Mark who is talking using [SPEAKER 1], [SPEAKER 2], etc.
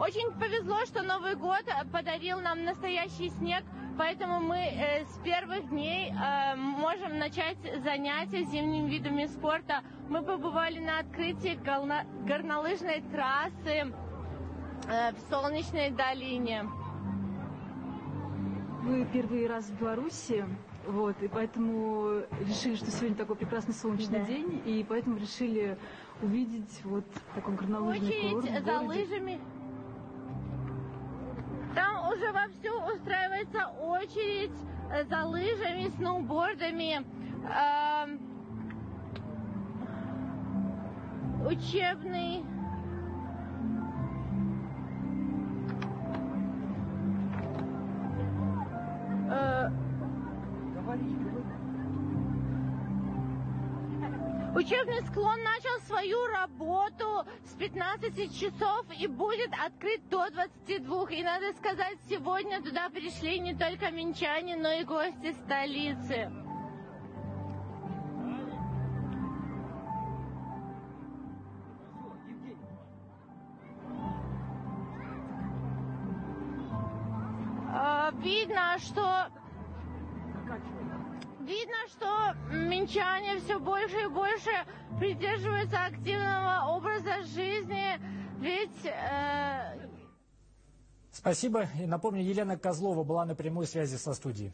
[SPEAKER 1] Очень повезло, что Новый год подарил нам настоящий снег, поэтому мы э, с первых дней э, можем начать занятия зимними видами спорта. Мы побывали на открытии горно- горнолыжной трассы э, в Солнечной долине.
[SPEAKER 2] Мы первый раз в Беларуси, вот, и поэтому решили, что сегодня такой прекрасный солнечный
[SPEAKER 1] Да.
[SPEAKER 2] день, и поэтому решили увидеть вот такой горнолыжный курорт
[SPEAKER 1] Очередь за лыжами. Там уже вовсю устраивается очередь э, за лыжами, сноубордами, эм, учебный. э, Учебный склон начал свою работу с 15 часов и будет открыт до 22. И надо сказать, сегодня туда пришли не только минчане, но и гости столицы. Э, Видно, что видно, что минчане все больше и больше придерживаются активного образа жизни, ведь э,
[SPEAKER 3] Спасибо. И напомню, Елена Козлова была на прямой связи со студией.